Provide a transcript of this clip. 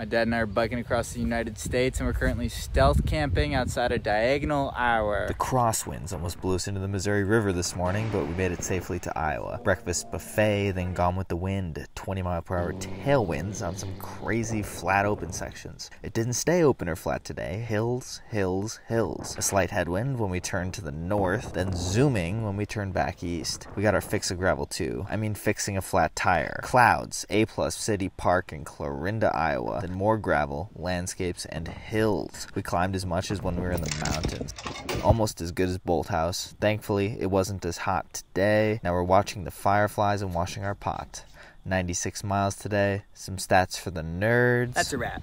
My dad and I are biking across the United States, and we're currently stealth camping outside of Diagonal, Iowa. The crosswinds almost blew us into the Missouri River this morning, but we made it safely to Iowa. Breakfast buffet, then Gone with the Wind, 20 mile per hour tailwinds on some crazy flat open sections. It didn't stay open or flat today. Hills, hills, hills. A slight headwind when we turned to the north, then zooming when we turned back east. We got our fix of gravel too. I mean, fixing a flat tire. Clouds, A plus City Park in Clarinda, Iowa more gravel, landscapes, and hills. We climbed as much as when we were in the mountains. Almost as good as Bolthouse. Thankfully, it wasn't as hot today. Now we're watching the fireflies and washing our pot. 96 miles today. Some stats for the nerds. That's a wrap.